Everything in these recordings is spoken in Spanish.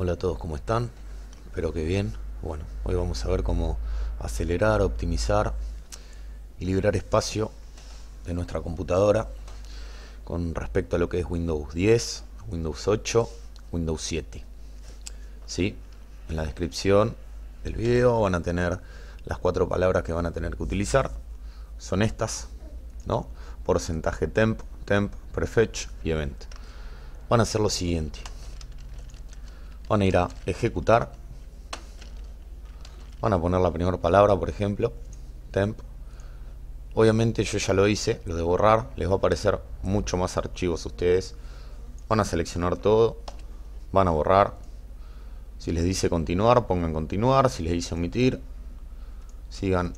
Hola a todos, ¿cómo están? Espero que bien. Bueno, hoy vamos a ver cómo acelerar, optimizar y liberar espacio de nuestra computadora con respecto a lo que es Windows 10, Windows 8, Windows 7. ¿Sí? En la descripción del video van a tener las cuatro palabras que van a tener que utilizar. Son estas, ¿no? Porcentaje temp, temp, prefetch y event. Van a hacer lo siguiente. Van a ir a ejecutar. Van a poner la primera palabra, por ejemplo, temp. Obviamente yo ya lo hice, lo de borrar, les va a aparecer mucho más archivos a ustedes. Van a seleccionar todo, van a borrar. Si les dice continuar, pongan continuar. Si les dice omitir, sigan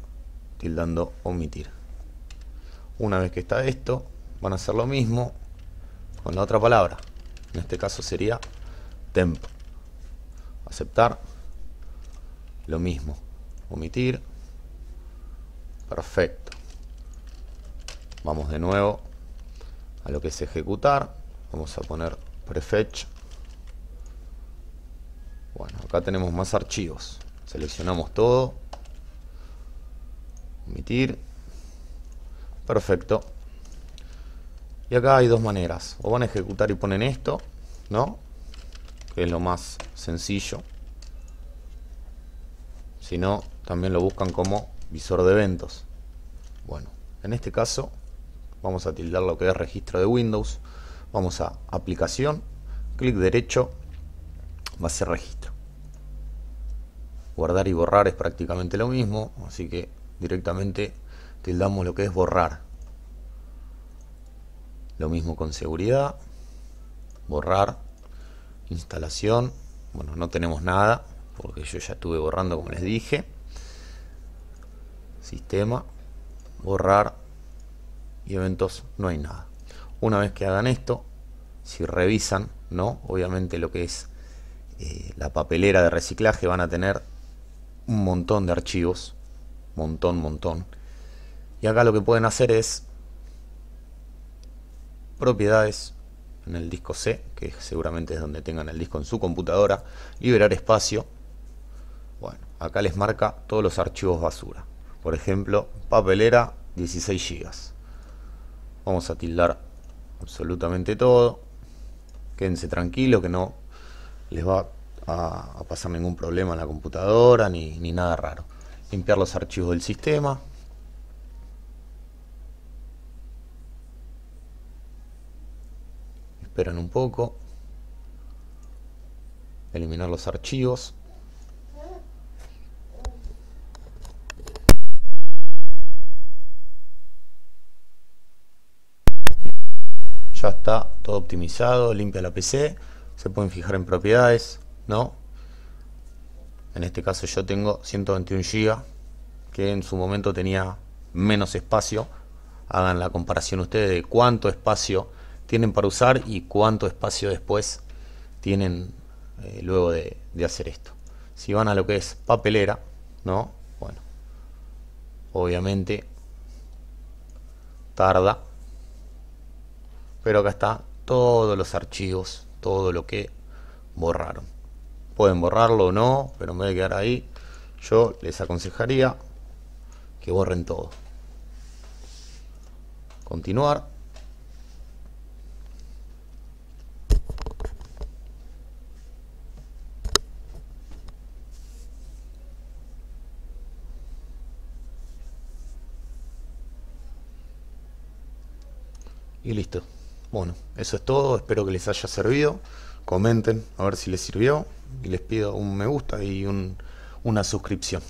tildando omitir. Una vez que está esto, van a hacer lo mismo con la otra palabra. En este caso sería temp. Aceptar. Lo mismo. Omitir. Perfecto. Vamos de nuevo a lo que es ejecutar. Vamos a poner prefetch. Bueno, acá tenemos más archivos. Seleccionamos todo. Omitir. Perfecto. Y acá hay dos maneras. O van a ejecutar y ponen esto, ¿no? Es lo más sencillo. Si no, también lo buscan como visor de eventos. Bueno, en este caso vamos a tildar lo que es registro de Windows. Vamos a aplicación, clic derecho, va a ser registro. Guardar y borrar es prácticamente lo mismo, así que directamente tildamos lo que es borrar. Lo mismo con seguridad, borrar, instalación. Bueno, no tenemos nada, porque yo ya estuve borrando como les dije. Sistema, borrar y eventos, no hay nada. Una vez que hagan esto, si revisan, ¿no? Obviamente lo que es eh, la papelera de reciclaje van a tener un montón de archivos, montón, montón. Y acá lo que pueden hacer es propiedades en el disco C, que seguramente es donde tengan el disco en su computadora, liberar espacio. Bueno, acá les marca todos los archivos basura. Por ejemplo, papelera 16 GB. Vamos a tildar absolutamente todo. Quédense tranquilos que no les va a, pasar ningún problema en la computadora ni, ni nada raro. Limpiar los archivos del sistema. Esperan un poco. Eliminar los archivos. ya está todo optimizado, limpia la PC, se pueden fijar en propiedades, ¿no? En este caso yo tengo 121 GB, que en su momento tenía menos espacio. Hagan la comparación ustedes de cuánto espacio tienen para usar y cuánto espacio después tienen eh, luego de, de hacer esto. Si van a lo que es papelera, ¿no? Bueno, obviamente tarda pero acá está todos los archivos, todo lo que borraron. Pueden borrarlo o no, pero me voy a quedar ahí. Yo les aconsejaría que borren todo. Continuar. Y listo. Bueno, eso es todo, espero que les haya servido. Comenten a ver si les sirvió y les pido un me gusta y una suscripción.